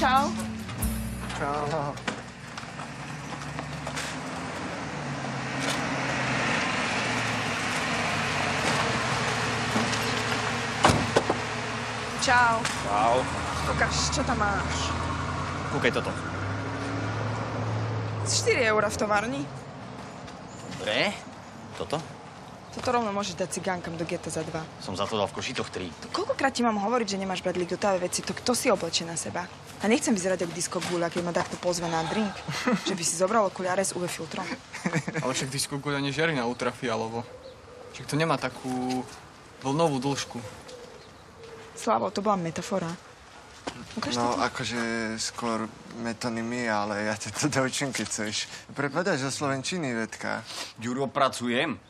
Čau. Čau. Čau. Čau. Ukáž, čo tam máš. Kúkaj toto. 4 eurá v továrni. Dobre. Toto? Toto rovno môžeš dať cigánkam do geta za dva. Som za to dal v košitoch 3. To koľkokrát ti mám hovoriť, že nemáš brať likdotavé veci, to kto si oblečie na seba? A nechcem vyzerať ako disco guľa, keď ma takto pozve na drink. že by si zobral okuliare s UV filtrom. Ale však disco guľa nežiari na ultrafialovo. Však to nemá takú vlnovú dĺžku. Slavo, to bola metafora. Ukáž No, to. akože skôr metonymie, ale ja ťa to doučím, keď chceš. Prepadáš zo Slovenčiny, vedka. Ďuro, pracujem.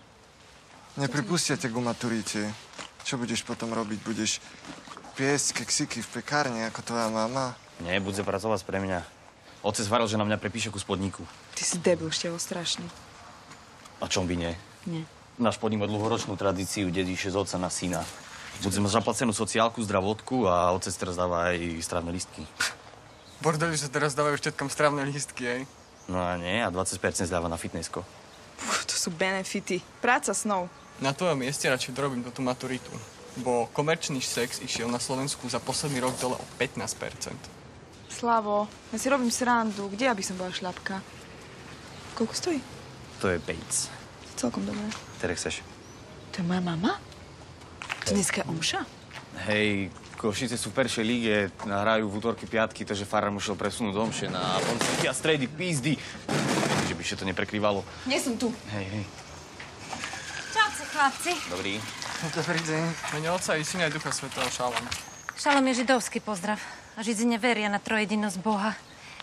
Nepripustia ťa ku maturite. Čo budeš potom robiť? Budeš piesť keksiky v pekárni, ako tvoja mama? Nie, budze pracovať pre mňa. Otec varil, že na mňa prepíše ku spodníku. Ty si debil, števo, strašný. A čom by nie? Nie. Náš podnik má dlhoročnú tradíciu, dedíše z otca na syna. Budze má zaplacenú sociálku, zdravotku a otec teraz dáva aj stravné listky. Bordeli, že teraz dávajú všetkam stravné lístky, hej? No a nie, a 20% zdáva na fitnessko. Uf, to sú benefity. Práca snov. Na tvojom mieste radšej dorobím tú maturitu. Bo komerčný sex išiel na Slovensku za posledný rok dole o 15%. Slavo, ja si robím srandu. Kde aby som bola šľapka? Koľko stojí? To je pejc. Celkom dobré. Ktoré chceš? To je moja mama? To dneska je omša? Hej, Košice sú v peršej líge, hrajú v útorky, piatky, takže Farar musel presunúť domše na a stredy, pízdy. Že by ešte to neprekrývalo. Nie som tu. Hej, hej. Čauce, chlapci. Dobrý. Dobrý deň. Mene otca i syna i ducha svetého šalom. Šalom je židovský pozdrav. A Židzi neveria na trojedinosť Boha.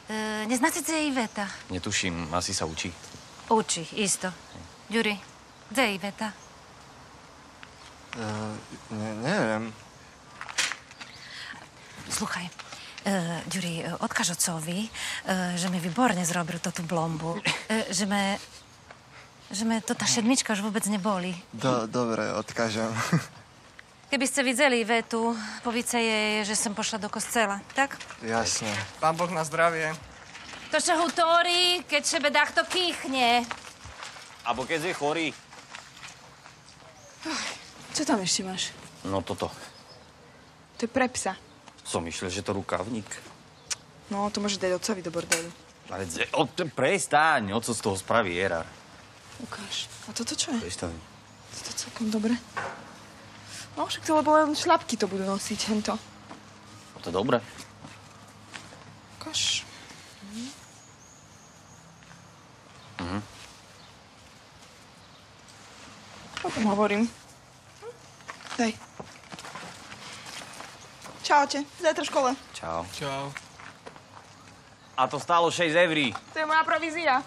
E, neznáte, kde je Iveta? Netuším, asi sa učí. Uči, isto. Ďuri, kde je Iveta? Uh, ne, neviem. Sluchaj, e, Ďuri, e, odkaž ocovi, e, že mi výborne zrobil to tú blombu. E, že me... Že to tá šedmička už vôbec neboli. Do, dobre, odkážem. Keby ste videli Ivetu, povíce jej, že som pošla do kostela, tak? Jasne. Pán Boh na zdravie. To, čo hutóri, keď sebe to kýchne. Abo keď je chorý. Čo tam ešte máš? No toto. To je pre psa. Som myslel, že to rukavník. No, to môže dať otcovi do bordelu. Ale prestaň, oco z toho spraví erár. Ukáž. A toto čo je? Prestaň. To celkom dobre. No, však to lebo len šlapky to budú nosiť, hento. No to dobre. Ukáž. Mhm. O tom hovorím. Daj. Čaute, zajtra v škole. Čau. Čau. A to stálo 6 eurí. To je moja provízia.